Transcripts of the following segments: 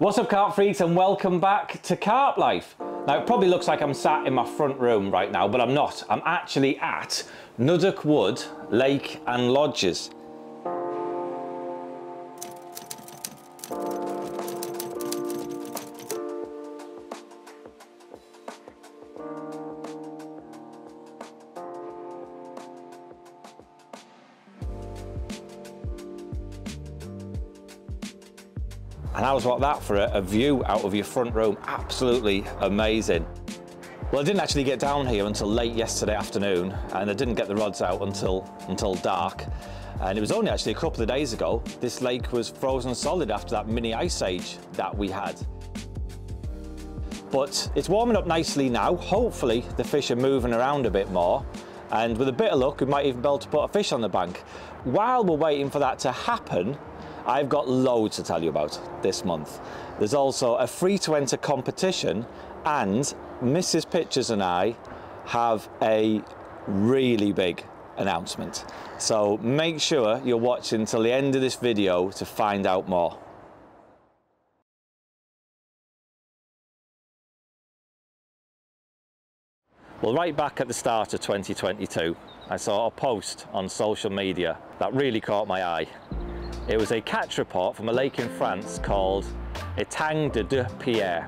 What's up carp freaks and welcome back to Carp Life. Now it probably looks like I'm sat in my front room right now, but I'm not. I'm actually at Nuddock Wood Lake and Lodges. How's about that for a, a, view out of your front room? Absolutely amazing. Well, I didn't actually get down here until late yesterday afternoon, and I didn't get the rods out until, until dark. And it was only actually a couple of days ago, this lake was frozen solid after that mini ice age that we had. But it's warming up nicely now. Hopefully the fish are moving around a bit more. And with a bit of luck, we might even be able to put a fish on the bank. While we're waiting for that to happen, I've got loads to tell you about this month. There's also a free to enter competition and Mrs. Pitchers and I have a really big announcement. So make sure you're watching till the end of this video to find out more. Well, right back at the start of 2022, I saw a post on social media that really caught my eye. It was a catch report from a lake in France called Etang de Deux Pierres.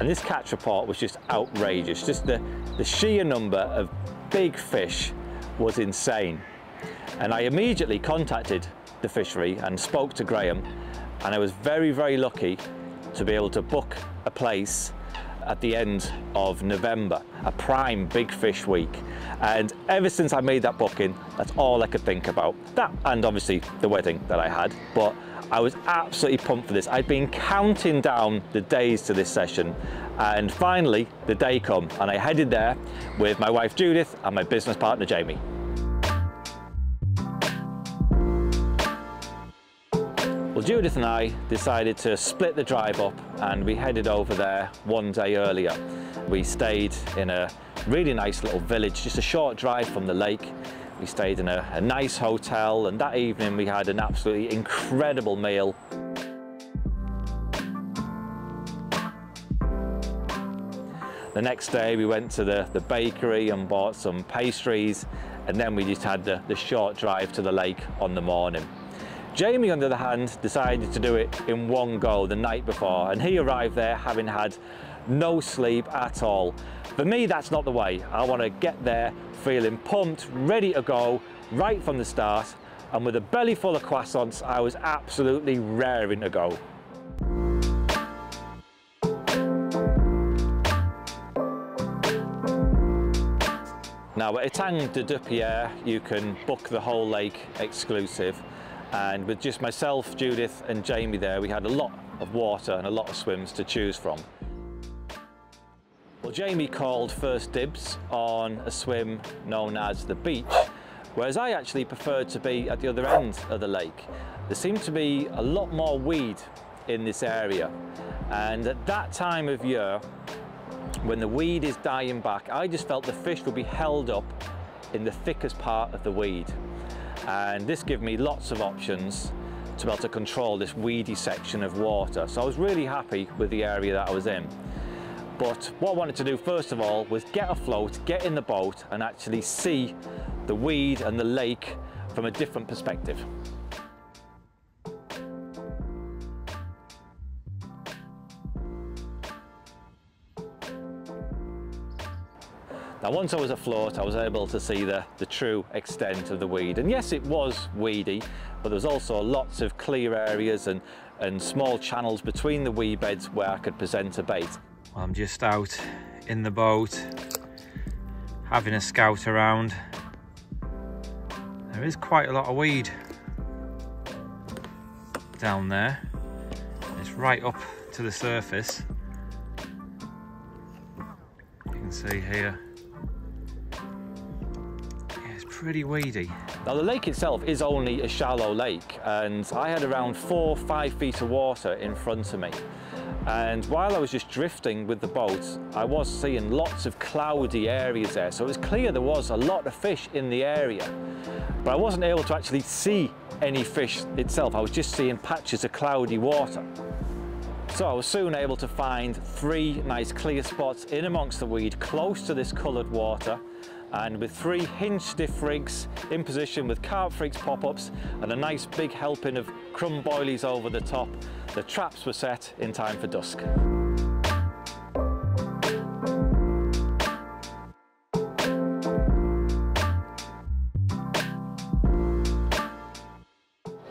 And this catch report was just outrageous. Just the, the sheer number of big fish was insane. And I immediately contacted the fishery and spoke to Graham. And I was very, very lucky to be able to book a place at the end of November, a prime big fish week. And ever since I made that booking, that's all I could think about. That and obviously the wedding that I had, but I was absolutely pumped for this. I'd been counting down the days to this session and finally the day come and I headed there with my wife Judith and my business partner Jamie. Judith and I decided to split the drive up and we headed over there one day earlier. We stayed in a really nice little village, just a short drive from the lake. We stayed in a, a nice hotel and that evening we had an absolutely incredible meal. The next day we went to the, the bakery and bought some pastries and then we just had the, the short drive to the lake on the morning. Jamie, on the other hand, decided to do it in one go the night before, and he arrived there having had no sleep at all. For me, that's not the way. I want to get there feeling pumped, ready to go right from the start, and with a belly full of croissants, I was absolutely raring to go. Now at Etang de Deux Pierres, you can book the whole lake exclusive and with just myself, Judith and Jamie there, we had a lot of water and a lot of swims to choose from. Well, Jamie called first dibs on a swim known as the beach, whereas I actually preferred to be at the other end of the lake. There seemed to be a lot more weed in this area. And at that time of year, when the weed is dying back, I just felt the fish would be held up in the thickest part of the weed and this gave me lots of options to be able to control this weedy section of water. So I was really happy with the area that I was in. But what I wanted to do first of all was get afloat, get in the boat and actually see the weed and the lake from a different perspective. Now once I was afloat I was able to see the, the true extent of the weed and yes it was weedy but there was also lots of clear areas and, and small channels between the weed beds where I could present a bait. I'm just out in the boat having a scout around. There is quite a lot of weed down there. It's right up to the surface. You can see here pretty weedy. Now the lake itself is only a shallow lake and I had around four, five feet of water in front of me. And while I was just drifting with the boat, I was seeing lots of cloudy areas there. So it was clear there was a lot of fish in the area, but I wasn't able to actually see any fish itself. I was just seeing patches of cloudy water. So I was soon able to find three nice clear spots in amongst the weed close to this coloured water and with three hinge stiff rigs in position with carp freaks pop-ups and a nice big helping of crumb boilies over the top, the traps were set in time for dusk.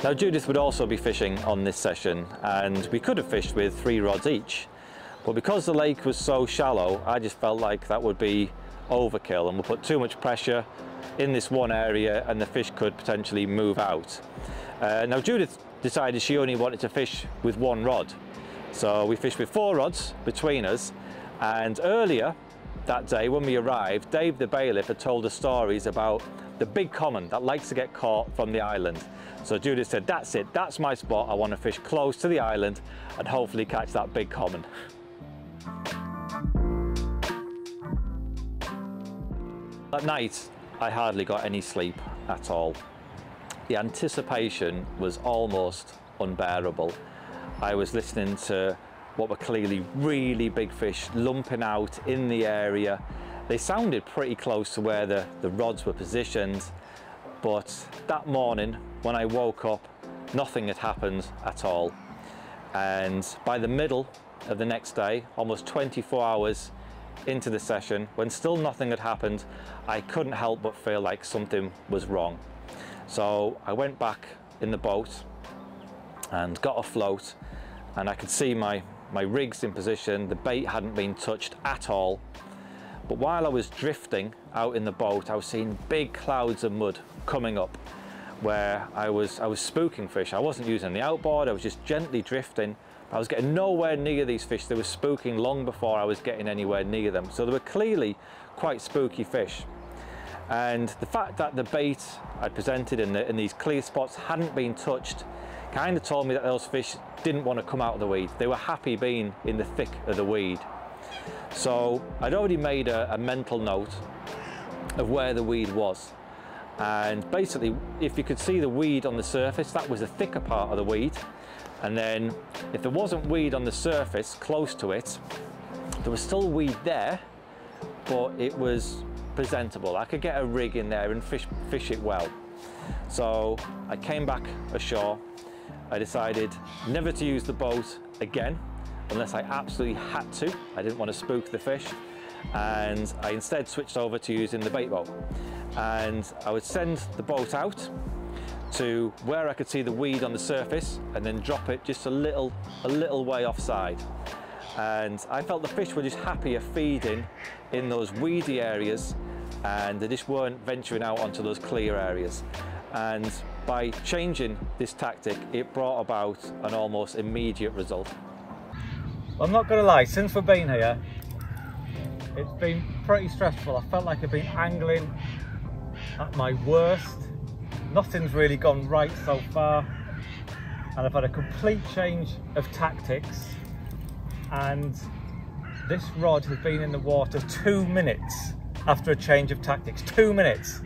Now Judith would also be fishing on this session and we could have fished with three rods each but because the lake was so shallow I just felt like that would be overkill and we'll put too much pressure in this one area and the fish could potentially move out. Uh, now Judith decided she only wanted to fish with one rod so we fished with four rods between us and earlier that day when we arrived Dave the bailiff had told us stories about the big common that likes to get caught from the island. So Judith said, that's it, that's my spot. I want to fish close to the island and hopefully catch that big common. At night, I hardly got any sleep at all. The anticipation was almost unbearable. I was listening to what were clearly really big fish lumping out in the area they sounded pretty close to where the, the rods were positioned, but that morning when I woke up, nothing had happened at all. And by the middle of the next day, almost 24 hours into the session, when still nothing had happened, I couldn't help but feel like something was wrong. So I went back in the boat and got afloat and I could see my, my rigs in position, the bait hadn't been touched at all, but while I was drifting out in the boat, I was seeing big clouds of mud coming up where I was, I was spooking fish. I wasn't using the outboard, I was just gently drifting. I was getting nowhere near these fish. They were spooking long before I was getting anywhere near them. So they were clearly quite spooky fish. And the fact that the bait I presented in, the, in these clear spots hadn't been touched kind of told me that those fish didn't want to come out of the weed. They were happy being in the thick of the weed. So I'd already made a, a mental note of where the weed was. And basically, if you could see the weed on the surface, that was the thicker part of the weed. And then if there wasn't weed on the surface close to it, there was still weed there, but it was presentable. I could get a rig in there and fish, fish it well. So I came back ashore. I decided never to use the boat again unless I absolutely had to. I didn't want to spook the fish and I instead switched over to using the bait boat. And I would send the boat out to where I could see the weed on the surface and then drop it just a little, a little way offside. And I felt the fish were just happier feeding in those weedy areas and they just weren't venturing out onto those clear areas. And by changing this tactic, it brought about an almost immediate result. I'm not going to lie, since we've been here, it's been pretty stressful. I felt like I've been angling at my worst. Nothing's really gone right so far. And I've had a complete change of tactics. And this rod has been in the water two minutes after a change of tactics. Two minutes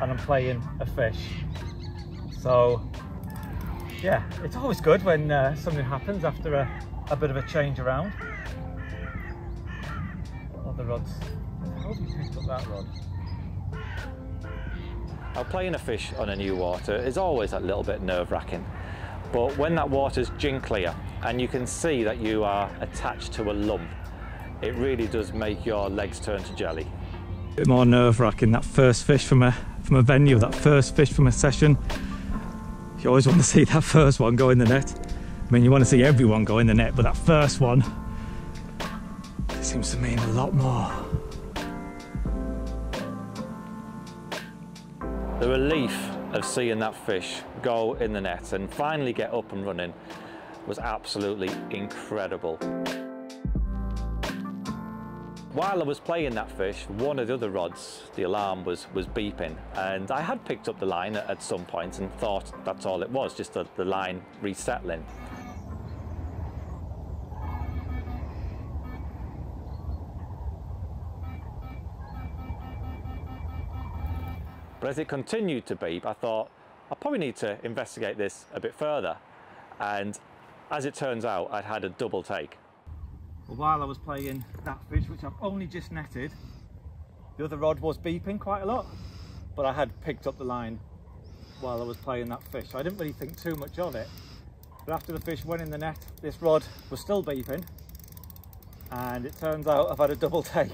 and I'm playing a fish. So yeah, it's always good when uh, something happens after a a bit of a change around. Other rods. How have you picked up that rod? Now playing a fish on a new water is always a little bit nerve-wracking. But when that water's gin clear and you can see that you are attached to a lump, it really does make your legs turn to jelly. A bit more nerve-wracking, that first fish from a, from a venue, that first fish from a session. You always want to see that first one go in the net. I mean, you want to see everyone go in the net, but that first one seems to mean a lot more. The relief of seeing that fish go in the net and finally get up and running was absolutely incredible. While I was playing that fish, one of the other rods, the alarm was, was beeping and I had picked up the line at, some point and thought that's all it was, just the, the line resettling. But as it continued to beep, I thought, I probably need to investigate this a bit further. And as it turns out, I'd had a double take. Well, while I was playing that fish, which I've only just netted, the other rod was beeping quite a lot, but I had picked up the line while I was playing that fish. I didn't really think too much of it. But after the fish went in the net, this rod was still beeping. And it turns out I've had a double take.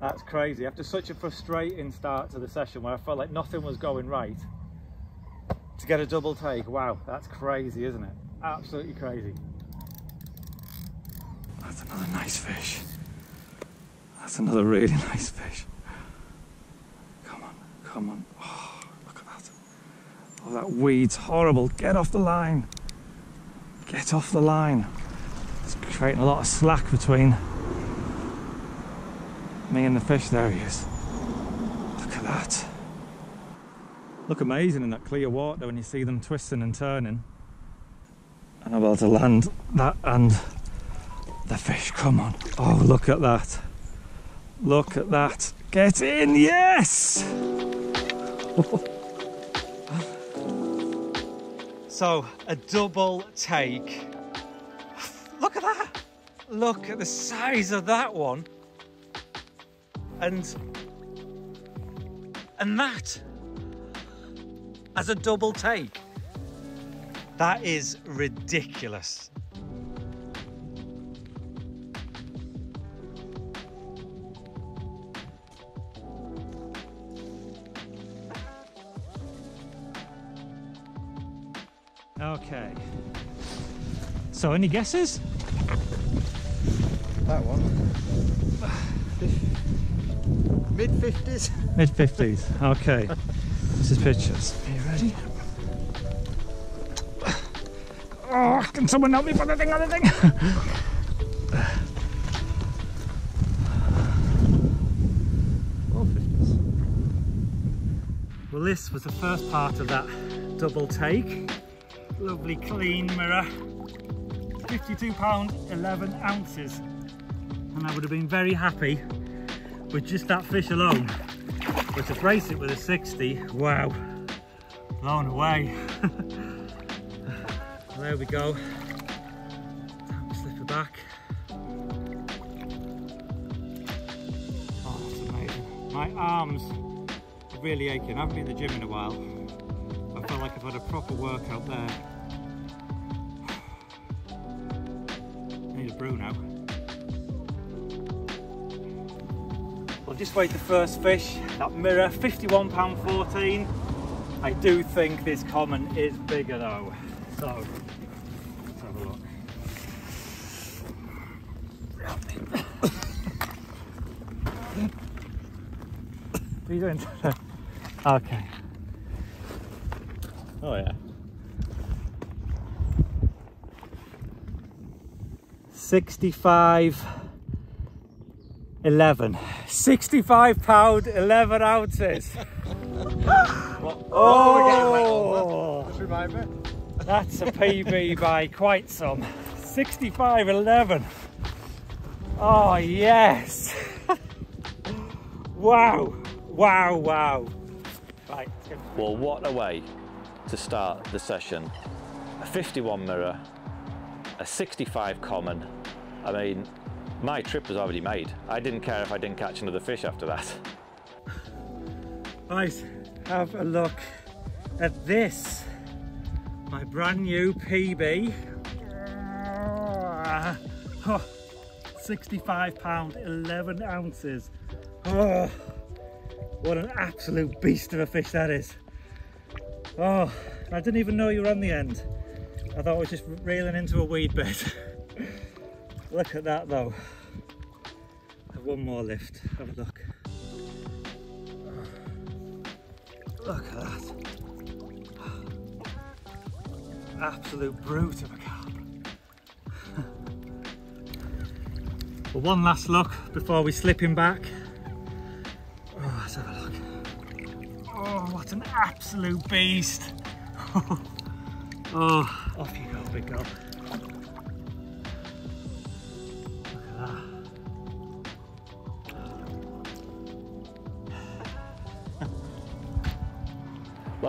That's crazy. After such a frustrating start to the session where I felt like nothing was going right, to get a double take, wow, that's crazy, isn't it? Absolutely crazy. That's another nice fish. That's another really nice fish. Come on, come on. Oh, look at that. Oh, that weed's horrible. Get off the line. Get off the line. It's creating a lot of slack between me and the fish. There he is. Look at that. Look amazing in that clear water when you see them twisting and turning. And I'm able to land that and the fish. Come on. Oh, look at that. Look at that. Get in, yes! so, a double take. Look at that! Look at the size of that one. And and that as a double take. That is ridiculous. Okay. So, any guesses? That one. Mid 50s. Mid 50s. Okay. this is pictures. Are you ready? Oh, can someone help me put the thing on the thing? Well, this was the first part of that double take. Lovely clean mirror. 52 pound 11 ounces. And I would have been very happy with just that fish alone. But to brace it with a 60, wow, blown away. there we go. Slipper back. Oh, that's amazing. My arms are really aching. I haven't been in the gym in a while. I felt like I've had a proper workout there. I'll just weighed the first fish, that mirror, £51.14. I do think this common is bigger though. So, let's have a look. What are you doing? okay. Oh yeah. Sixty-five. 11 65 pound 11 ounces. Oh, oh. Just remind that's a pb by quite some. 65 11 oh yes. Wow. Wow wow. Right. Well, what a way to start the session. A 51 mirror, a 65 common. I mean, my trip was already made. I didn't care if I didn't catch another fish after that. Right, have a look at this. My brand new PB. Ah, oh, 65 pound, 11 ounces. Oh, what an absolute beast of a fish that is. Oh, I didn't even know you were on the end. I thought I was just reeling into a weed bed. Look at that though. Have one more lift. Have a look. Look at that. Absolute brute of a carp. well, one last look before we slip him back. Oh, let's have a look. Oh, what an absolute beast. oh, off you go, big girl.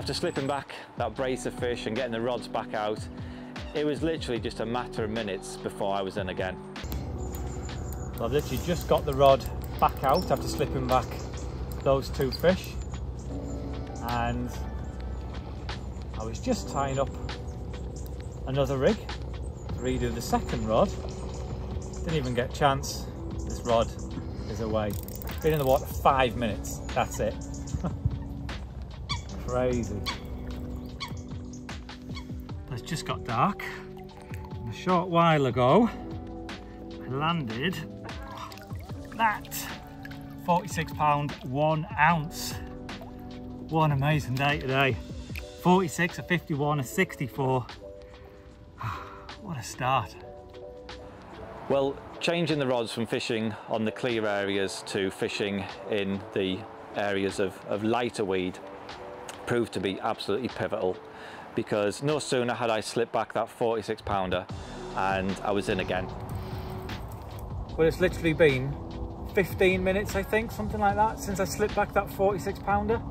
After slipping back that brace of fish and getting the rods back out, it was literally just a matter of minutes before I was in again. So I've literally just got the rod back out after slipping back those two fish. And I was just tying up another rig to redo the second rod. Didn't even get a chance. This rod is away. Been in the water five minutes. That's it. Crazy. It's just got dark. A short while ago, I landed that 46 pound one ounce. What an amazing day today. 46, a 51, a 64. What a start. Well, changing the rods from fishing on the clear areas to fishing in the areas of, of lighter weed proved to be absolutely pivotal because no sooner had I slipped back that 46 pounder and I was in again. Well, it's literally been 15 minutes, I think, something like that, since I slipped back that 46 pounder.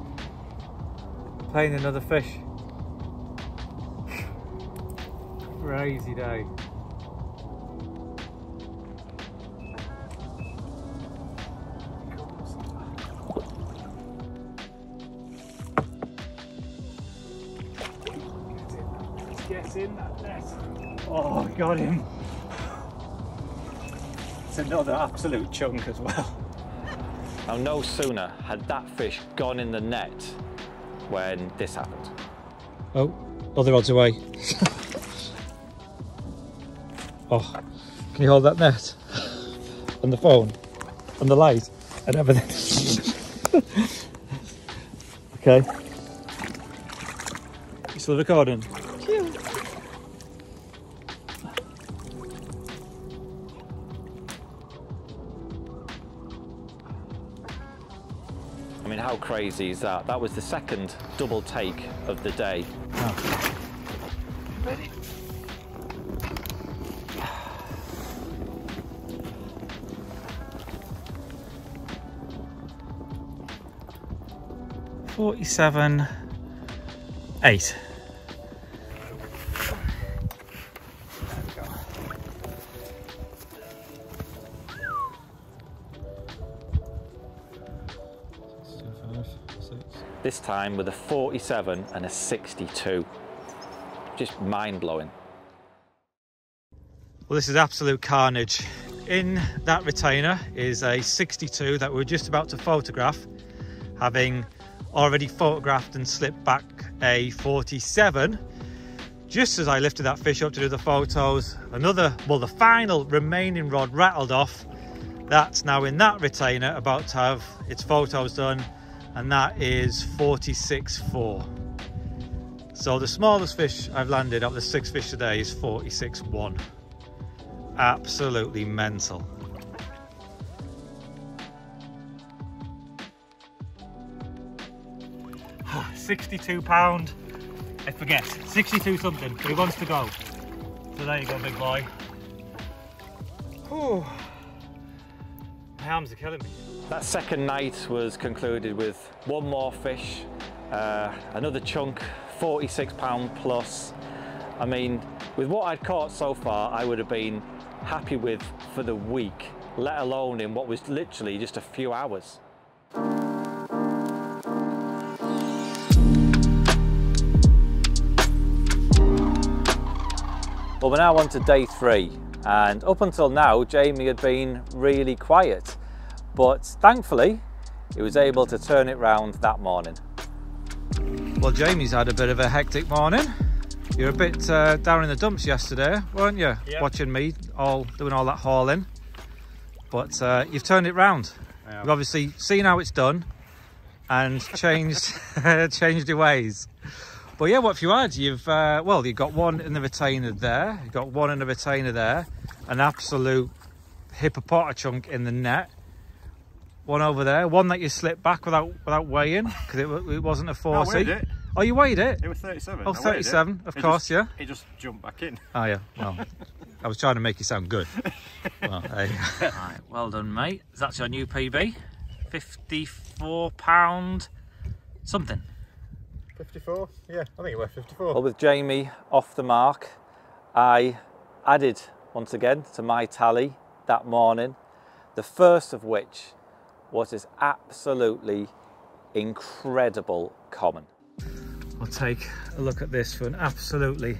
Playing another fish. Crazy day. Got him. It's another absolute chunk as well. Now no sooner had that fish gone in the net when this happened. Oh, other odds away. oh, can you hold that net? and the phone, and the light, and everything. okay. You still recording? Crazy is that? That was the second double take of the day. Ready? Forty-seven, eight. This time with a 47 and a 62. Just mind blowing. Well, this is absolute carnage. In that retainer is a 62 that we're just about to photograph, having already photographed and slipped back a 47. Just as I lifted that fish up to do the photos, another, well, the final remaining rod rattled off. That's now in that retainer, about to have its photos done, and that is 46.4. So the smallest fish I've landed up the six fish today is 46.1 absolutely mental. Sixty-two pound. I forget. Sixty-two something. But he wants to go. So there you go, big boy. Whew. My arms are killing me. That second night was concluded with one more fish, uh, another chunk, 46 pound plus. I mean, with what I'd caught so far, I would have been happy with for the week, let alone in what was literally just a few hours. Well, we're now on to day three, and up until now, Jamie had been really quiet, but thankfully, he was able to turn it round that morning. Well, Jamie's had a bit of a hectic morning. You're a bit uh, down in the dumps yesterday, weren't you? Yep. Watching me all doing all that hauling. But uh, you've turned it round. I You've obviously seen how it's done and changed changed your ways. But yeah, what have you had? You've uh, well, you've got one in the retainer there. You've got one in the retainer there. An absolute hippopotamus chunk in the net. One over there. One that you slipped back without without weighing because it, it wasn't a No, I 40. weighed it. Oh, you weighed it? It was 37. Oh, I weighed it. 37, of It course, just- yeah. It just jumped back in. Oh yeah, well, I was trying to make you sound good. Well, there you go. Right, well done, mate. That's your new PB. Fifty-four pound something. 54? Yeah, I think it was 54. Well, with Jamie off the mark I added once again to my tally that morning, the first of which was this absolutely incredible common. I'll take a look at this for an absolutely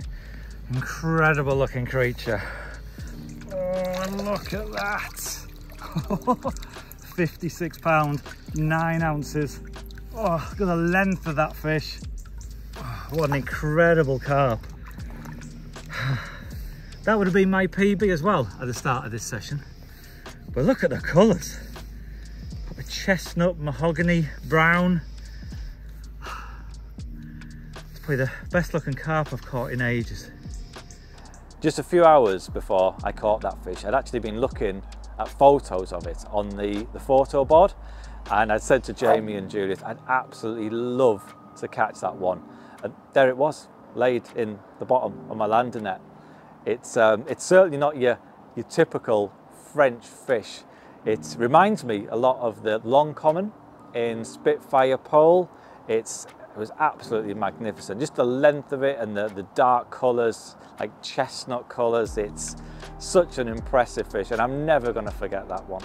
incredible looking creature. Oh, look at that. 56 pound, nine ounces. Oh, look at the length of that fish. Oh, what an incredible carp. That would have been my PB as well at the start of this session. But look at the colours. Chestnut, mahogany, brown. It's probably the best looking carp I've caught in ages. Just a few hours before I caught that fish, I'd actually been looking at photos of it on the, the photo board. And I'd said to Jamie and Judith, I'd absolutely love to catch that one. And there it was, laid in the bottom of my landing net. It's, um, it's certainly not your, your typical French fish. It reminds me a lot of the long common in Spitfire Pole. It's, it was absolutely magnificent. Just the length of it and the, the dark colours, like chestnut colours. It's such an impressive fish and I'm never going to forget that one.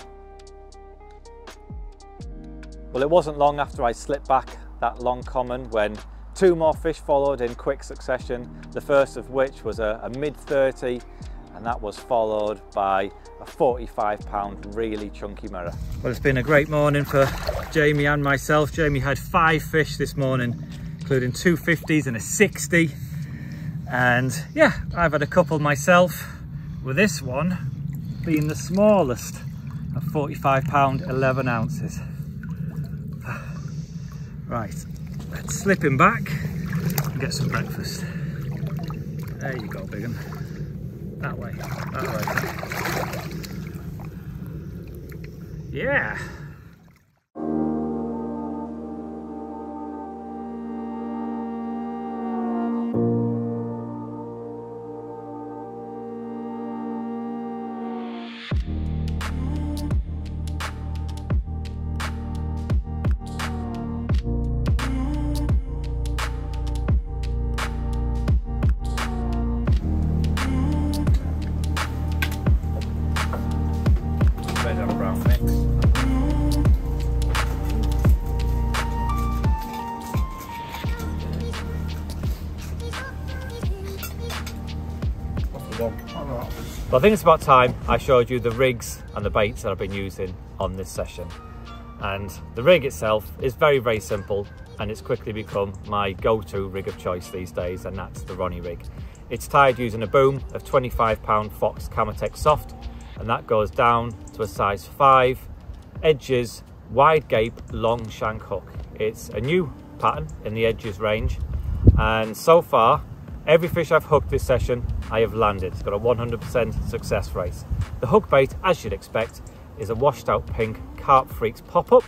Well, it wasn't long after I slipped back that long common when two more fish followed in quick succession, the first of which was a, a mid 30 and that was followed by a 45 pound really chunky mirror. Well, it's been a great morning for Jamie and myself. Jamie had five fish this morning, including two 50s and a 60. And yeah, I've had a couple myself with this one being the smallest of 45 pound, 11 ounces. Right, let's slip him back and get some breakfast. There you go, big one. That way, that way. Yeah. Think it's about time I showed you the rigs and the baits that I've been using on this session. And the rig itself is very, very simple and it's quickly become my go-to rig of choice these days and that's the Ronnie rig. It's tied using a boom of 25 pound Fox Camotex Soft and that goes down to a size 5, edges, wide gape, long shank hook. It's a new pattern in the edges range and so far every fish I've hooked this session I have landed. It's got a 100% success rate. The hook bait, as you'd expect, is a washed out pink Carp Freaks pop-up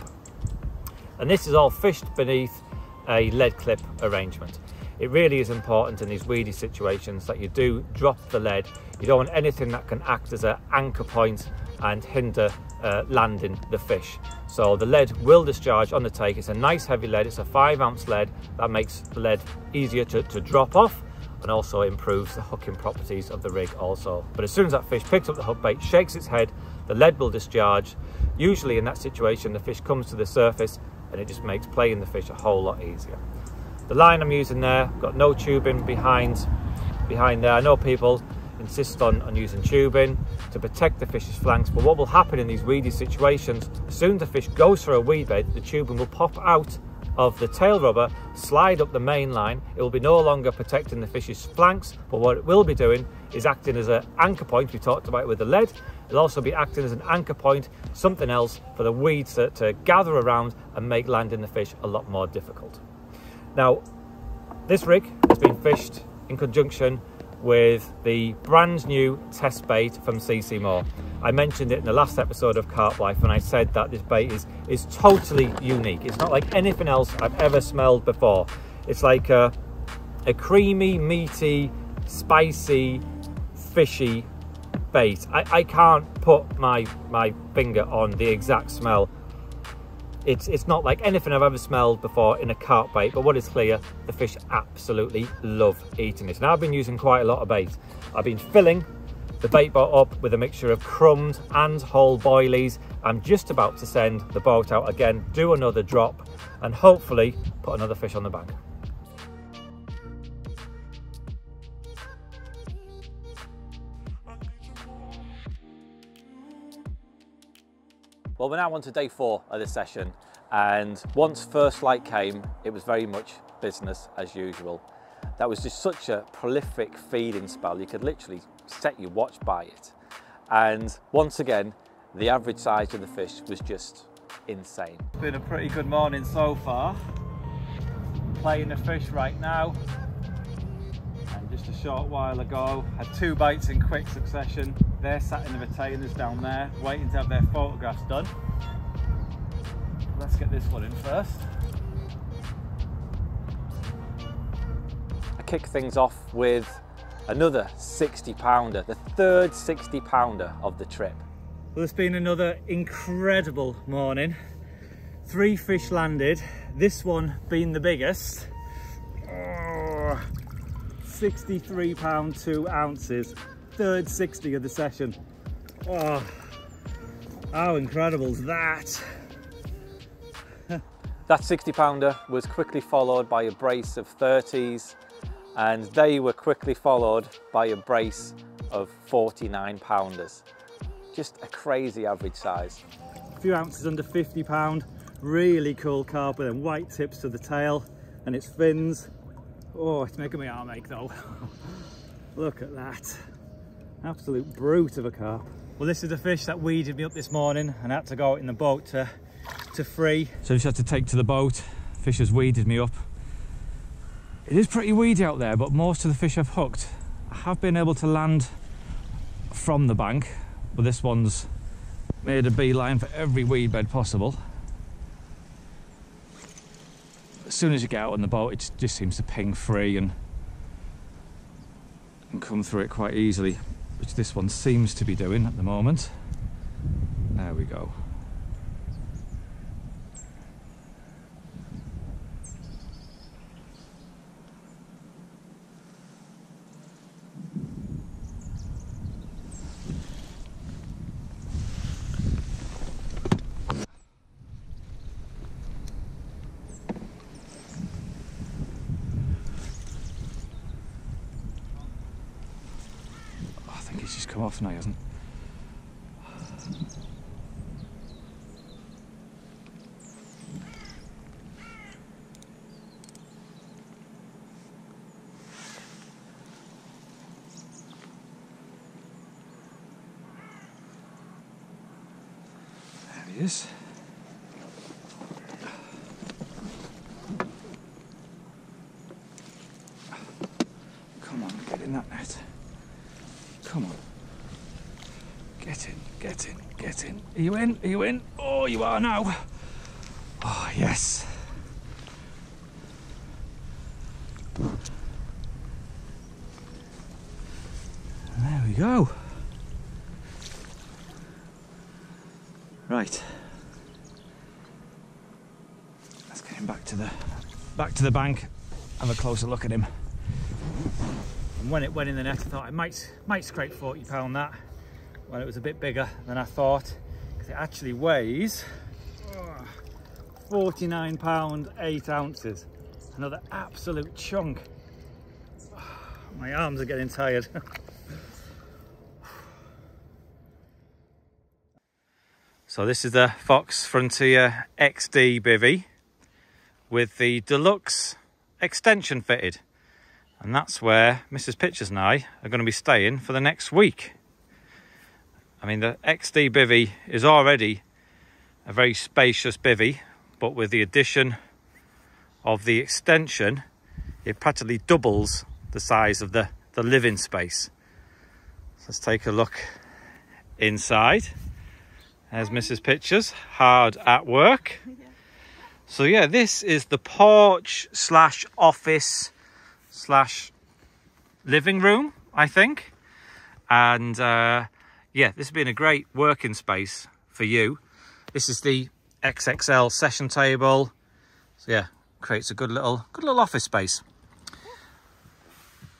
and this is all fished beneath a lead clip arrangement. It really is important in these weedy situations that you do drop the lead. You don't want anything that can act as an anchor point and hinder uh, landing the fish. So the lead will discharge on the take. It's a nice heavy lead. It's a five ounce lead that makes the lead easier to, to drop off and also improves the hooking properties of the rig also. But as soon as that fish picks up the hook bait, shakes its head, the lead will discharge. Usually in that situation, the fish comes to the surface and it just makes playing the fish a whole lot easier. The line I'm using there, got no tubing behind, behind there. I know people insist on, on using tubing to protect the fish's flanks, but what will happen in these weedy situations, as soon as the fish goes for a weed bait, the tubing will pop out of the tail rubber, slide up the main line. It will be no longer protecting the fish's flanks, but what it will be doing is acting as an anchor point. We talked about it with the lead. It'll also be acting as an anchor point, something else for the weeds to, to gather around and make landing the fish a lot more difficult. Now, this rig has been fished in conjunction with the brand new test bait from CC Moore. I mentioned it in the last episode of Carp Life and I said that this bait is, is totally unique. It's not like anything else I've ever smelled before. It's like a, a creamy, meaty, spicy, fishy bait. I, I can't put my, my finger on the exact smell. It's, it's not like anything I've ever smelled before in a carp bait, but what is clear, the fish absolutely love eating this. Now I've been using quite a lot of bait. I've been filling the bait boat up with a mixture of crumbs and whole boilies. I'm just about to send the boat out again, do another drop, and hopefully put another fish on the bank. Well, we're now on to day four of this session, and once first light came, it was very much business as usual. That was just such a prolific feeding spell, you could literally set your watch by it. And once again, the average size of the fish was just insane. It's been a pretty good morning so far. Playing the fish right now. And just a short while ago, had two bites in quick succession. They're sat in the retainers down there, waiting to have their photographs done. Let's get this one in first. I kick things off with another 60 pounder, the third 60 pounder of the trip. Well, it's been another incredible morning. Three fish landed, this one being the biggest. Oh, 63 pound, two ounces. Third 60 of the session. Oh, how incredible is that? that 60 pounder was quickly followed by a brace of 30s and they were quickly followed by a brace of 49 pounders. Just a crazy average size. A few ounces under 50 pound, really cool carp with them white tips to the tail and its fins. Oh, it's making me arm ache though. Look at that. Absolute brute of a carp. Well, this is the fish that weeded me up this morning and I had to go out in the boat to, to free. So I just had to take to the boat. Fish has weeded me up it is pretty weedy out there, but most of the fish I've hooked have been able to land from the bank, but this one's made a beeline for every weed bed possible. As soon as you get out on the boat, it just seems to ping free and, and come through it quite easily, which this one seems to be doing at the moment. There we go. Hasn't There he is. Come on, get in that net. Come on. Get in, get in, get in. Are you in? Are you in? Oh, you are now. Oh, yes. There we go. Right. Let's get him back to the back to the bank. Have a closer look at him. And when it went in the net, I thought I might might scrape 40 pound that well, it was a bit bigger than I thought because it actually weighs oh, 49 pound 8 ounces. Another absolute chunk. My arms are getting tired. So this is the Fox Frontier XD bivy with the deluxe extension fitted. And that's where Mrs. Pitchers and I are going to be staying for the next week I mean, the XD bivy is already a very spacious bivy, but with the addition of the extension, it practically doubles the size of the, the living space. So let's take a look inside. There's Mrs. Pitchers, hard at work. So yeah, this is the porch slash office slash living room, I think. And uh, yeah, this has been a great working space for you. This is the XXL session table. So yeah, creates a good little good little office space.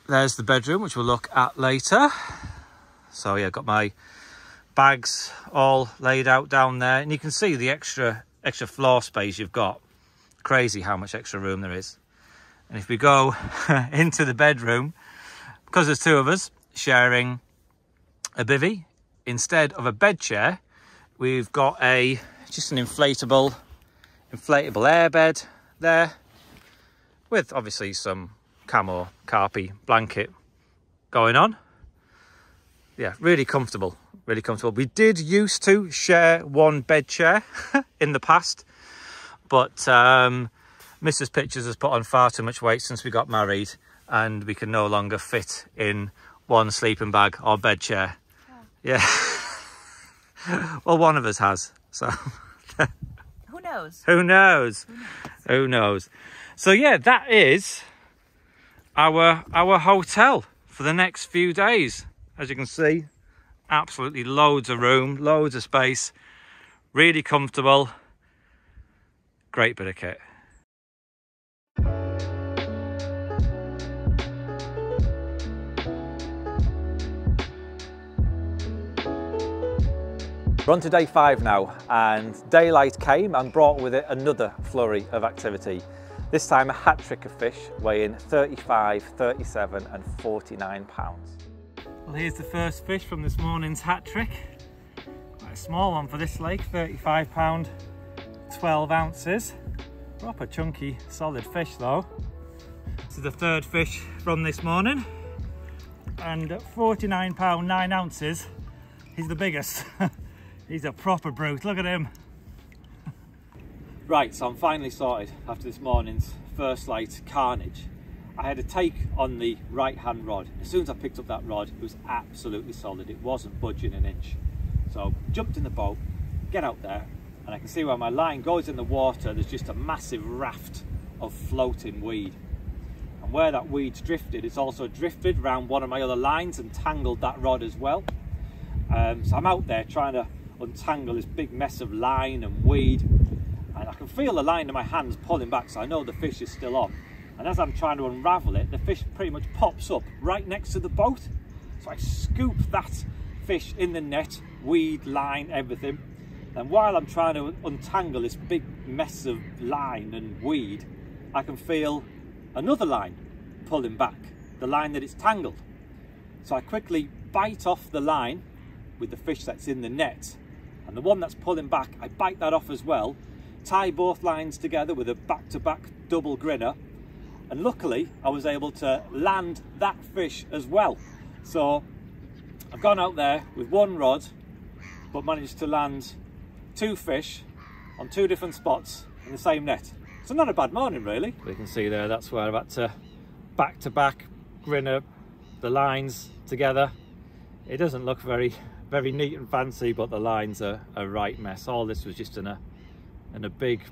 There's the bedroom, which we'll look at later. So yeah, got my bags all laid out down there, and you can see the extra extra floor space you've got. Crazy how much extra room there is. And if we go into the bedroom, because there's two of us sharing a bivy, instead of a bed chair, we've got a just an inflatable inflatable airbed there with obviously some camo carpy blanket going on yeah really comfortable really comfortable we did used to share one bed chair in the past but um mrs Pitchers has put on far too much weight since we got married and we can no longer fit in one sleeping bag or bed chair. Yeah. Well one of us has so. Who knows? Who knows? Who knows? So yeah that is our our hotel for the next few days. As you can see absolutely loads of room loads of space really comfortable. Great bit of kit We're on to day five now and daylight came and brought with it another flurry of activity. This time a hat trick of fish weighing 35, 37 and 49 pounds. Well here's the first fish from this morning's hat trick. Quite a small one for this lake, 35 pound, 12 ounces. Proper chunky solid fish though. This is the third fish from this morning and at 49 pound 9 ounces he's the biggest. He's a proper brute, look at him. right, so I'm finally sorted after this morning's first light carnage. I had a take on the right hand rod. As soon as I picked up that rod, it was absolutely solid. It wasn't budging an inch. So jumped in the boat, get out there, and I can see where my line goes in the water, there's just a massive raft of floating weed. And where that weed's drifted, it's also drifted around one of my other lines and tangled that rod as well. Um, so I'm out there trying to untangle this big mess of line and weed. And I can feel the line in my hands pulling back so I know the fish is still on. And as I'm trying to unravel it the fish pretty much pops up right next to the boat. So I scoop that fish in the net weed line everything. And while I'm trying to untangle this big mess of line and weed I can feel another line pulling back the line that it's tangled. So I quickly bite off the line with the fish that's in the net and the one that's pulling back I bite that off as well tie both lines together with a back-to-back -back double grinner. And luckily I was able to land that fish as well. So I've gone out there with one rod but managed to land two fish on two different spots in the same net. So not a bad morning really. You can see there that's where I've had to back to back grinner the lines together. It doesn't look very very neat and fancy but the lines are a right mess all this was just in a in a big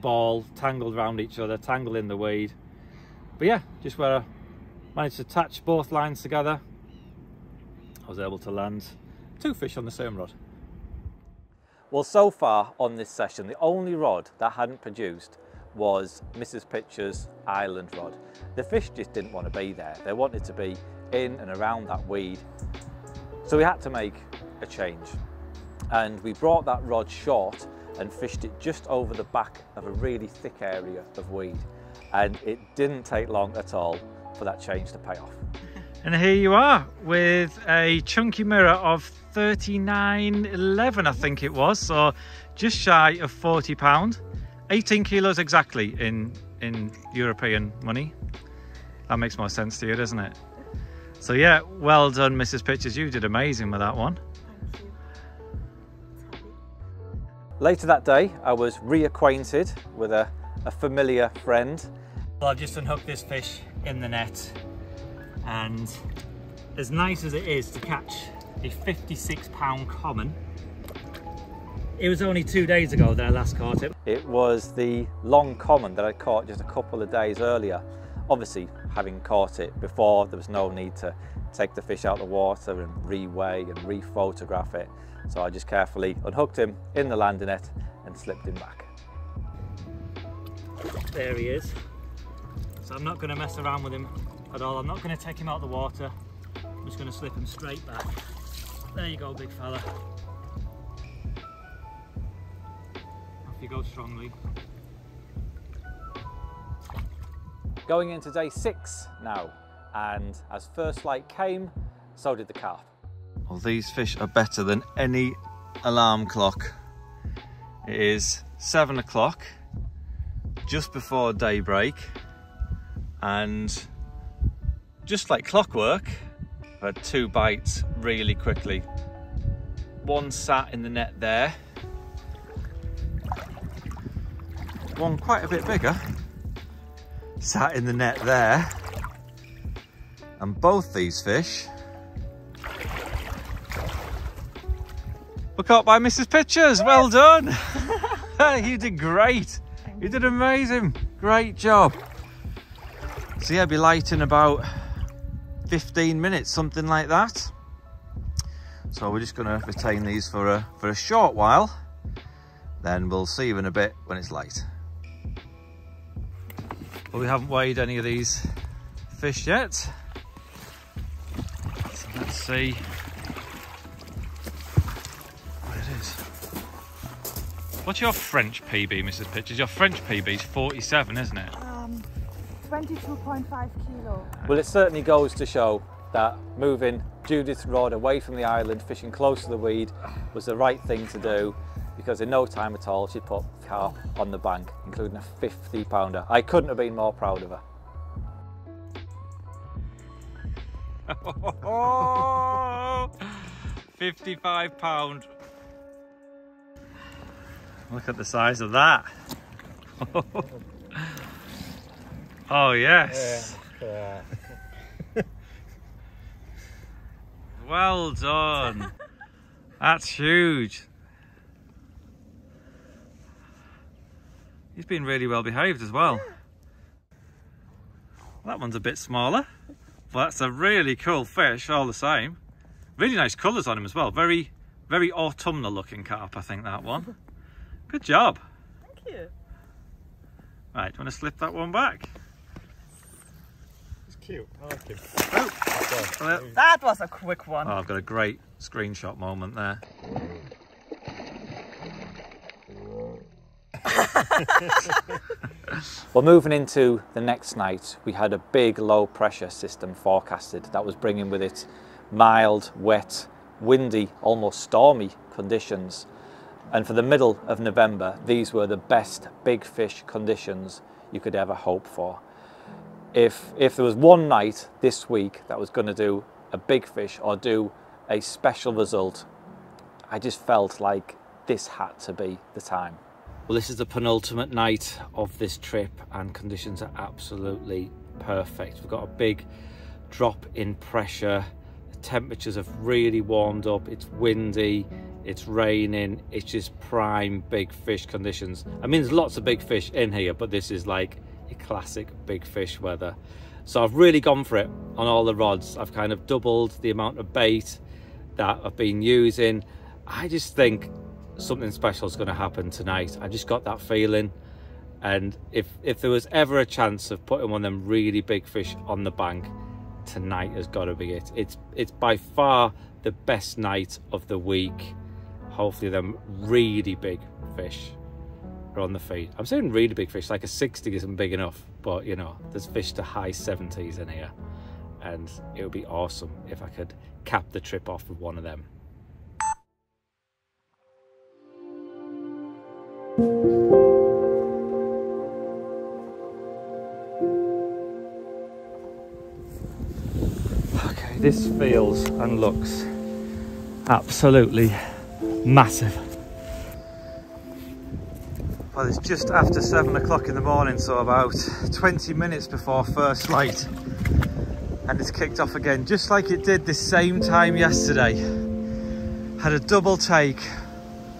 ball tangled around each other tangled in the weed but yeah just where I managed to attach both lines together I was able to land two fish on the same rod well so far on this session the only rod that hadn't produced was Mrs. Pitcher's island rod. The fish just didn't want to be there. They wanted to be in and around that weed so we had to make a change. And we brought that rod short and fished it just over the back of a really thick area of weed. And it didn't take long at all for that change to pay off. And here you are with a chunky mirror of 39.11 I think it was so just shy of 40 pound. 18 kilos exactly in in European money. That makes more sense to you doesn't it so yeah, well done, Mrs. Pitchers. You did amazing with that one. Later that day, I was reacquainted with a, a familiar friend. Well, I've just unhooked this fish in the net and as nice as it is to catch a 56 pound common, it was only two days ago that I last caught it. It was the long common that I caught just a couple of days earlier. Obviously, having caught it before, there was no need to take the fish out of the water and reweigh and re-photograph it. So I just carefully unhooked him in the landing net and slipped him back. There he is. So I'm not going to mess around with him at all. I'm not going to take him out of the water. I'm just going to slip him straight back. There you go, big fella. Off you go strongly. Going into day six now, and as first light came, so did the carp. Well, these fish are better than any alarm clock. It is seven o'clock, just before daybreak, and just like clockwork, I had two bites really quickly. One sat in the net there, one quite a bit bigger, sat in the net there, and both these fish were caught by Mrs. Pitchers. Well done. you did great. You did amazing. Great job. So yeah, I'll be light in about 15 minutes, something like that. So we're just going to retain these for a, for a short while. Then we'll see you in a bit when it's light. Well, we haven't weighed any of these fish yet. So let's see what it is. What's your French PB, Mrs. Pitchers? Your French PB is 47, isn't it? Um, 22.5 kilo. Well, it certainly goes to show that moving Judith rod away from the island, fishing close to the weed, was the right thing to do because in no time at all she put carp on the bank, including a 50 pounder. I couldn't have been more proud of her. Oh, 55 pound. Look at the size of that. oh yes. Well done. That's huge. He's been really well behaved as well. That one's a bit smaller. But that's a really cool fish all the same. Really nice colours on him as well. Very, very autumnal looking carp, I think, that one. Good job. Thank you. Right, do you want to slip that one back? It's cute. I like him. Oh. Well, That was a quick one. Oh, I've got a great screenshot moment there. Well, moving into the next night, we had a big low pressure system forecasted that was bringing with it mild, wet, windy, almost stormy conditions. And for the middle of November, these were the best big fish conditions you could ever hope for. If, if there was one night this week that was going to do a big fish or do a special result, I just felt like this had to be the time. Well, this is the penultimate night of this trip, and conditions are absolutely perfect. We've got a big drop in pressure, the temperatures have really warmed up, it's windy, it's raining, it's just prime big fish conditions. I mean, there's lots of big fish in here, but this is like a classic big fish weather. So I've really gone for it on all the rods. I've kind of doubled the amount of bait that I've been using. I just think something special is going to happen tonight. I just got that feeling. And if if there was ever a chance of putting one of them really big fish on the bank, tonight has got to be it. It's it's by far the best night of the week. Hopefully, them really big fish are on the feed. I'm saying really big fish, like a 60 isn't big enough, but you know, there's fish to high 70s in here, and it would be awesome if I could cap the trip off with one of them. This feels and looks absolutely massive. Well, it's just after seven o'clock in the morning, so about 20 minutes before first light. And it's kicked off again, just like it did the same time yesterday. Had a double take,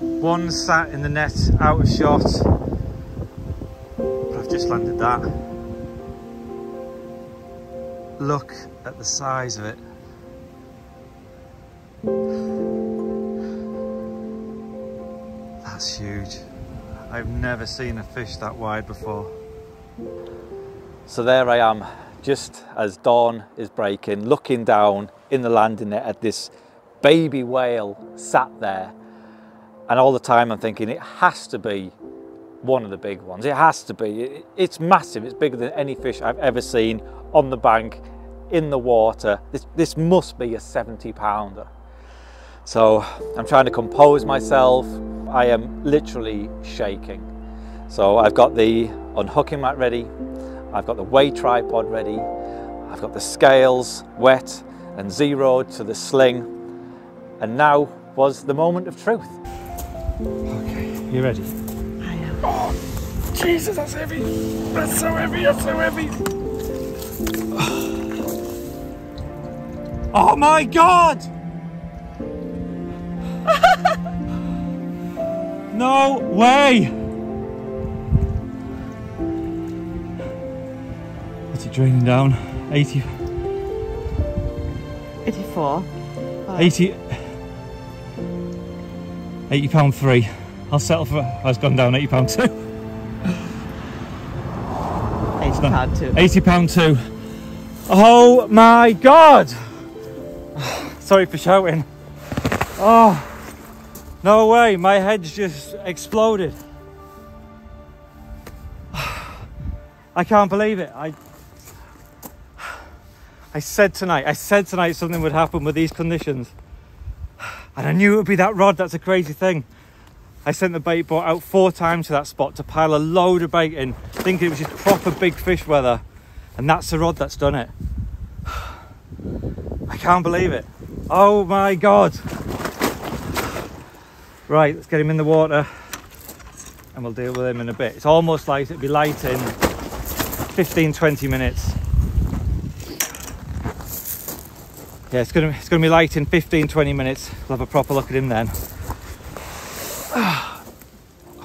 one sat in the net out of shot. But I've just landed that. Look at the size of it. I've never seen a fish that wide before. So there I am, just as dawn is breaking, looking down in the landing net at this baby whale sat there. And all the time I'm thinking it has to be one of the big ones. It has to be. It's massive. It's bigger than any fish I've ever seen on the bank, in the water. This, this must be a 70 pounder. So I'm trying to compose myself. I am literally shaking. So I've got the unhooking mat ready. I've got the weigh tripod ready. I've got the scales wet and zeroed to the sling. And now was the moment of truth. Okay, you ready? I am. Oh, Jesus, that's heavy. That's so heavy, that's so heavy. Oh my God! no way! What's it draining down? 80, 84. 80, 80 pound three. I'll settle for, oh, I was gone down 80 pound two. 80 pound two. 80 pound two. Oh my god! Sorry for shouting. Oh, no way, my head's just exploded. I can't believe it. I I said tonight, I said tonight something would happen with these conditions. And I knew it would be that rod, that's a crazy thing. I sent the bait boat out four times to that spot to pile a load of bait in, thinking it was just proper big fish weather. And that's the rod that's done it. I can't believe it. Oh my God. Right, let's get him in the water and we'll deal with him in a bit. It's almost like it'll be light in 15, 20 minutes. Yeah, it's gonna, it's gonna be light in 15, 20 minutes. We'll have a proper look at him then. I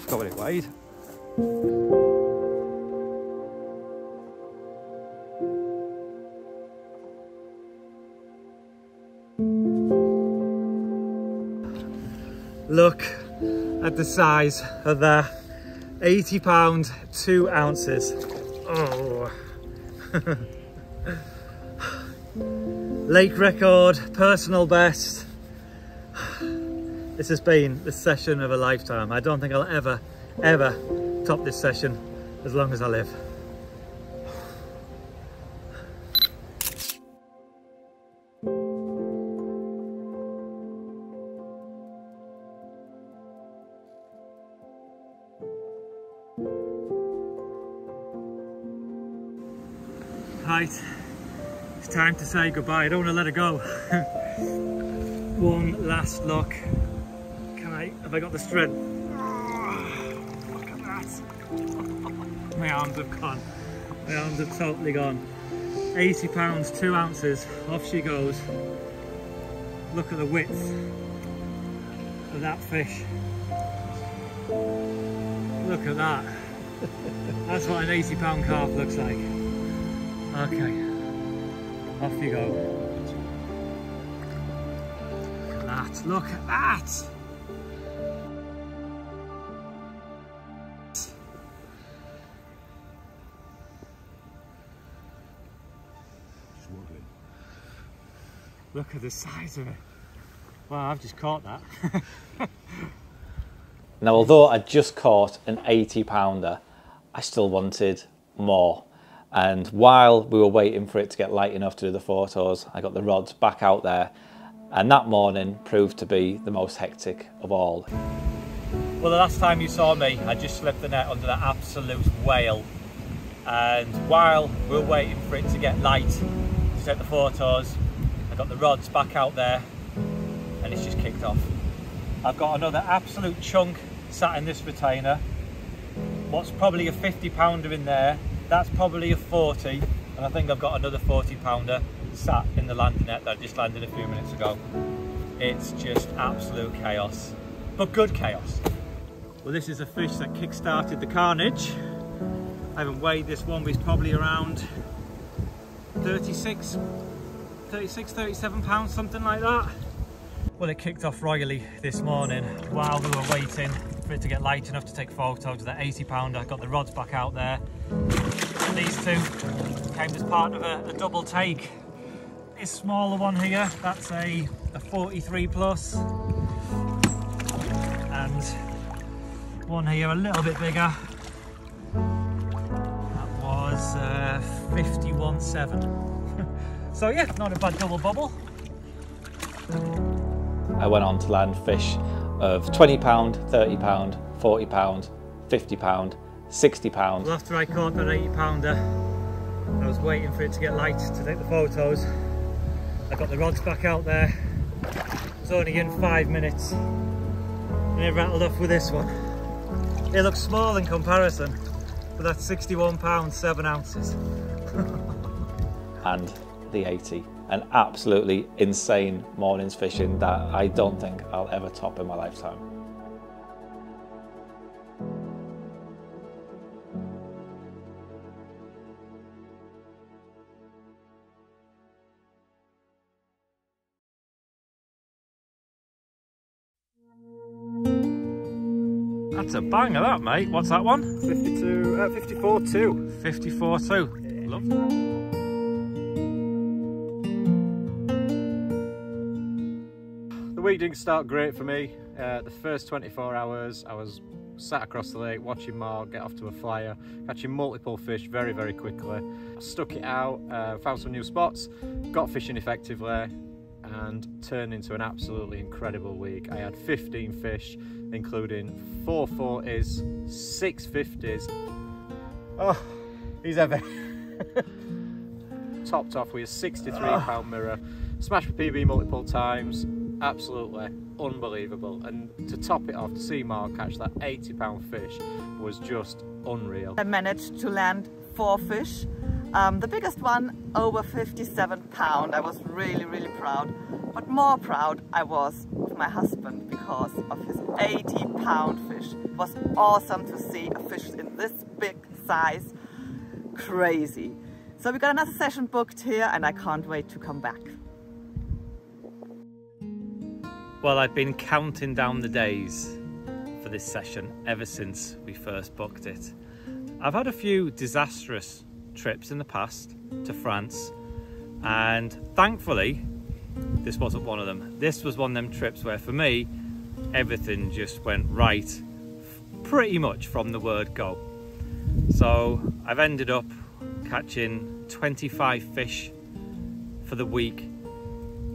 forgot what it weighed. Look at the size of that 80 pound, two ounces. Oh. Lake record, personal best. This has been the session of a lifetime. I don't think I'll ever, ever top this session as long as I live. Right, it's time to say goodbye. I don't want to let it go. One last look. Can I, have I got the strength? Look at that. My arms have gone. My arms have totally gone. 80 pounds, two ounces, off she goes. Look at the width of that fish. Look at that. That's what an 80 pound carp looks like. Okay, off you go. Look at that, look at that! Look at the size of it. Wow, I've just caught that. Now, although I just caught an 80 pounder, I still wanted more. And while we were waiting for it to get light enough to do the photos, I got the rods back out there. And that morning proved to be the most hectic of all. Well, the last time you saw me, I just slipped the net under that absolute whale. And while we were waiting for it to get light to take the photos, I got the rods back out there and it's just kicked off. I've got another absolute chunk sat in this retainer. What's probably a 50 pounder in there, that's probably a 40. And I think I've got another 40 pounder sat in the landing net that I just landed a few minutes ago. It's just absolute chaos, but good chaos. Well, this is a fish that kick-started the carnage. I haven't weighed this one, but it's probably around 36, 36, 37 pounds, something like that. Well, it kicked off royally this morning while we were waiting for it to get light enough to take photos of that 80 pounder. I got the rods back out there. And These two came as part of a, a double take. This smaller one here, that's a, a 43 plus. And one here a little bit bigger. That was uh, 51.7. so yeah, not a bad double bubble. I went on to land fish of 20 pound, 30 pound, 40 pound, 50 pound, 60 pound. Well, after I caught that 80 pounder, I was waiting for it to get light to take the photos. I got the rods back out there. It's only in five minutes. And it rattled off with this one. It looks small in comparison, but that's 61 pounds, seven ounces. and the 80. An absolutely insane morning's fishing that I don't think I'll ever top in my lifetime. That's a banger that, mate. What's that one? 52, uh, 54 2. 54 2. Love. The week didn't start great for me. Uh, the first 24 hours I was sat across the lake watching Mark get off to a flyer, catching multiple fish very, very quickly. I stuck it out, uh, found some new spots, got fishing effectively, and turned into an absolutely incredible week. I had 15 fish, including four 40s, six 50s. Oh, he's heavy. Topped off with a 63 pound mirror, smashed my PB multiple times, absolutely unbelievable. And to top it off, to see Mark catch that 80 pound fish was just unreal. I managed to land four fish. Um, the biggest one over 57 pound. I was really, really proud. But more proud I was of my husband because of his 80 pound fish. It was awesome to see a fish in this big size. Crazy. So we got another session booked here and I can't wait to come back. Well, I've been counting down the days for this session ever since we first booked it. I've had a few disastrous trips in the past to France, and thankfully, this wasn't one of them. This was one of them trips where, for me, everything just went right pretty much from the word go. So I've ended up catching 25 fish for the week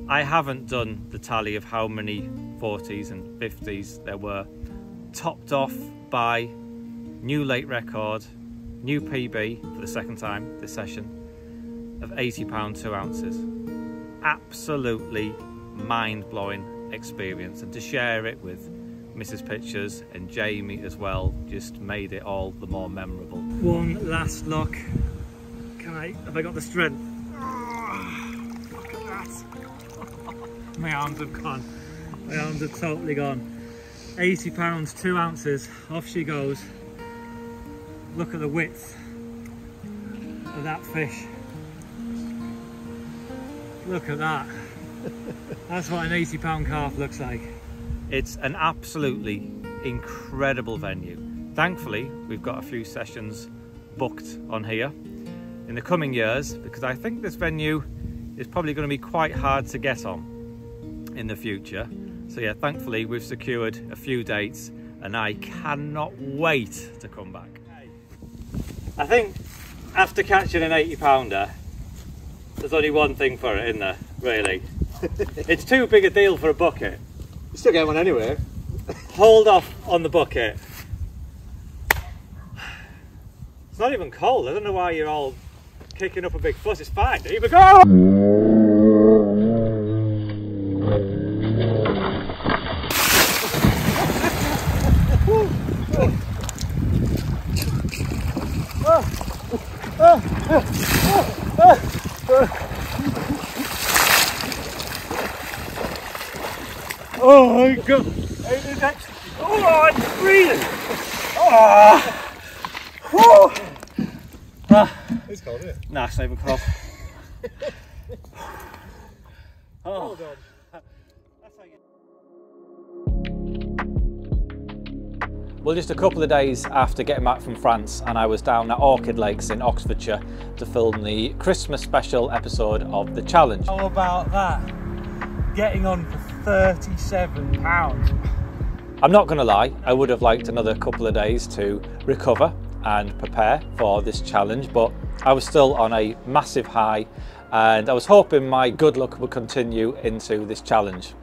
I haven't done the tally of how many 40s and 50s there were, topped off by new late record, new PB for the second time this session of 80 pound 2 ounces. Absolutely mind-blowing experience and to share it with Mrs. Pitchers and Jamie as well just made it all the more memorable. One last look. Can I, have I got the strength? My arms have gone. My arms have totally gone. 80 pounds, two ounces, off she goes. Look at the width of that fish. Look at that. That's what an 80 pound carp looks like. It's an absolutely incredible venue. Thankfully, we've got a few sessions booked on here in the coming years because I think this venue is probably going to be quite hard to get on in the future. So yeah, thankfully we've secured a few dates and I cannot wait to come back. I think after catching an 80 pounder, there's only one thing for it, isn't there, really? it's too big a deal for a bucket. You still get one anyway. Hold off on the bucket. It's not even cold. I don't know why you're all kicking up a big fuss. It's fine. Here we go. My god! It's actually, oh, I'm breathing! Oh! Whew. Ah. It's cold, isn't it? Nah, it's not even cold. oh. Well, just a couple of days after getting back from France, and I was down at Orchid Lakes in Oxfordshire to film the Christmas special episode of The Challenge. How about that? Getting on for 37 pounds. I'm not going to lie, I would have liked another couple of days to recover and prepare for this challenge, but I was still on a massive high and I was hoping my good luck would continue into this challenge.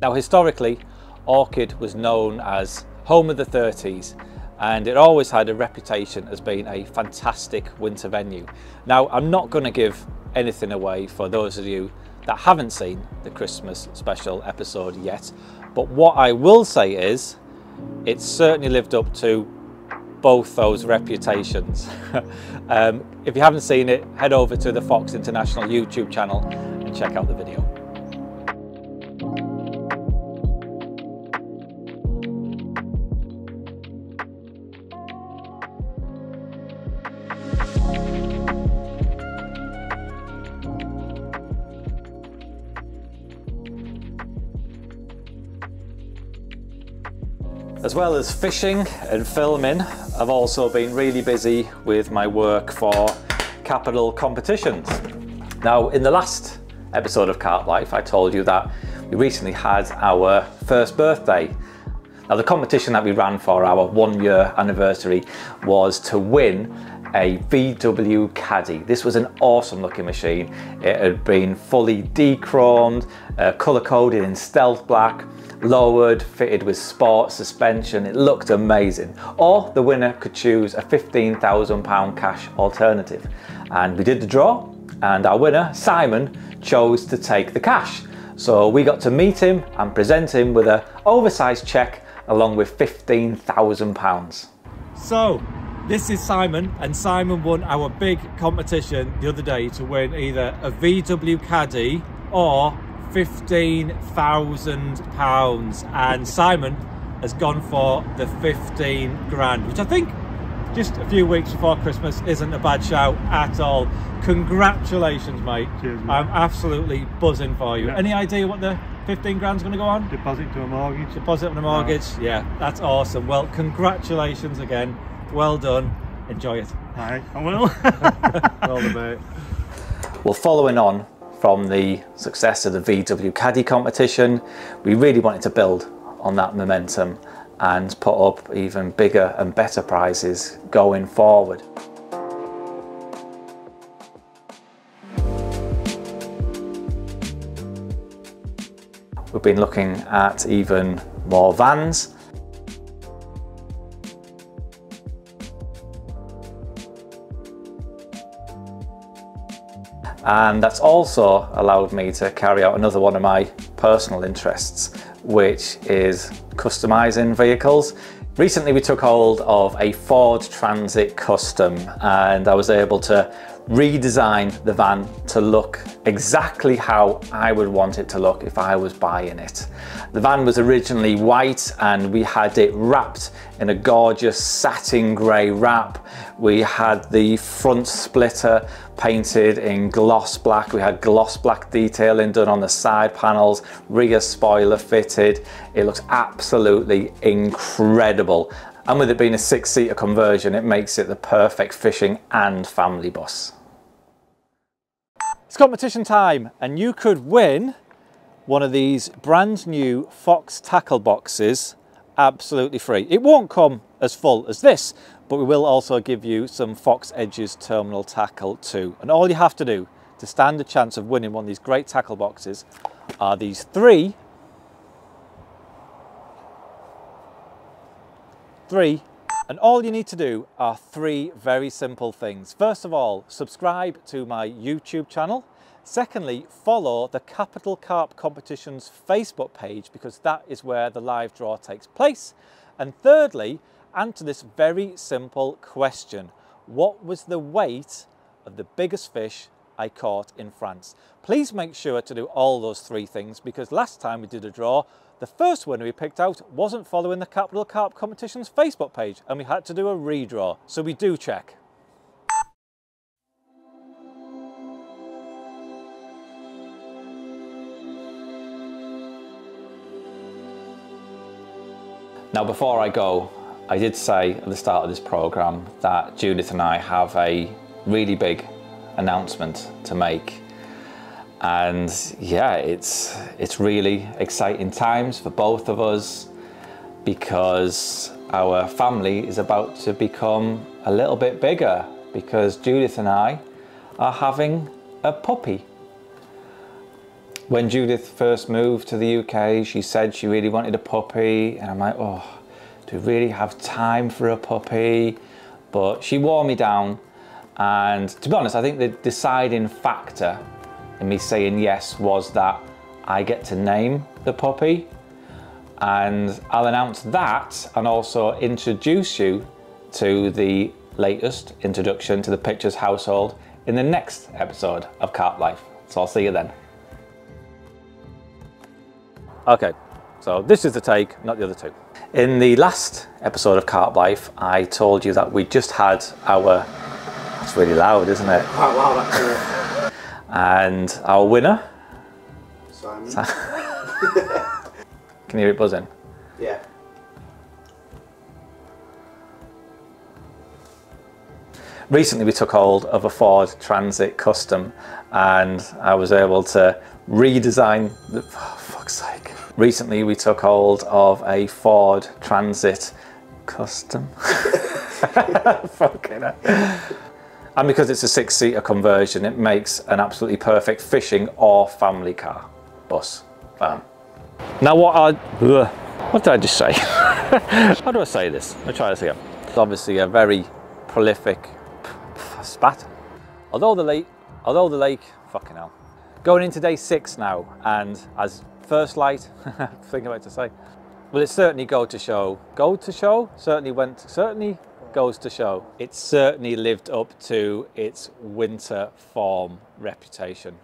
Now, historically, Orchid was known as home of the 30s and it always had a reputation as being a fantastic winter venue. Now, I'm not going to give anything away for those of you that haven't seen the Christmas special episode yet, but what I will say is it certainly lived up to both those reputations. um, if you haven't seen it, head over to the Fox International YouTube channel and check out the video. As well as fishing and filming, I've also been really busy with my work for capital competitions. Now, in the last episode of Carp Life, I told you that we recently had our first birthday. Now, the competition that we ran for our one year anniversary was to win a VW Caddy. This was an awesome looking machine. It had been fully de-chromed, uh, color coded in stealth black, lowered, fitted with sport suspension. It looked amazing. Or the winner could choose a £15,000 cash alternative. And we did the draw and our winner, Simon, chose to take the cash. So we got to meet him and present him with an oversized cheque along with £15,000. So, this is Simon, and Simon won our big competition the other day to win either a VW Caddy or £15,000. And Simon has gone for the 15 grand, which I think just a few weeks before Christmas isn't a bad shout at all. Congratulations, mate. Cheers, mate. I'm absolutely buzzing for you. Yeah. Any idea what the 15 grand's going to go on? Deposit to a mortgage. Deposit on a mortgage? Yeah, that's awesome. Well, congratulations again. Well done. Enjoy it. Aye, I will. Well done, mate. Well, following on from the success of the VW Caddy competition, we really wanted to build on that momentum and put up even bigger and better prizes going forward. We've been looking at even more vans and that's also allowed me to carry out another one of my personal interests which is customizing vehicles. Recently we took hold of a ford transit custom and i was able to redesign the van to look exactly how I would want it to look if I was buying it. The van was originally white and we had it wrapped in a gorgeous satin grey wrap. We had the front splitter painted in gloss black. We had gloss black detailing done on the side panels, rear spoiler fitted. It looks absolutely incredible. And with it being a six seater conversion, it makes it the perfect fishing and family bus. It's competition time and you could win one of these brand new Fox tackle boxes absolutely free. It won't come as full as this, but we will also give you some Fox Edges terminal tackle too. And all you have to do to stand a chance of winning one of these great tackle boxes are these three Three, and all you need to do are three very simple things. First of all, subscribe to my YouTube channel. Secondly, follow the Capital Carp Competitions Facebook page because that is where the live draw takes place. And thirdly, answer this very simple question. What was the weight of the biggest fish I caught in France? Please make sure to do all those three things because last time we did a draw, the first winner we picked out wasn't following the Capital Carp Competitions Facebook page and we had to do a redraw. So we do check. Now, before I go, I did say at the start of this program that Judith and I have a really big announcement to make. And yeah, it's it's really exciting times for both of us because our family is about to become a little bit bigger because Judith and I are having a puppy. When Judith first moved to the UK, she said she really wanted a puppy, and I'm like, oh, do we really have time for a puppy? But she wore me down, and to be honest, I think the deciding factor in me saying yes was that I get to name the puppy, and I'll announce that and also introduce you to the latest introduction to the Pitchers household in the next episode of Carp Life. So I'll see you then. Okay, so this is the take, not the other two. In the last episode of Carp Life, I told you that we just had our. It's really loud, isn't it? Wow, wow, that's And our winner. Simon. Can you hear it buzzing? yeah. Recently, we took hold of a Ford Transit Custom, and I was able to redesign the. Oh, fuck's sake. Recently, we took hold of a Ford Transit Custom. Fucking hell. And because it's a six seater conversion, it makes an absolutely perfect fishing or family car, bus, van. Now, what I. ugh, What did I just say? How do I say this? Me try this again. It's obviously a very prolific spat. Although the lake, although the lake, fucking hell. Going into day six now, and as first light, I think I about to say, well, it certainly go to show, go to show, certainly went, certainly goes to show. It certainly lived up to its winter form reputation.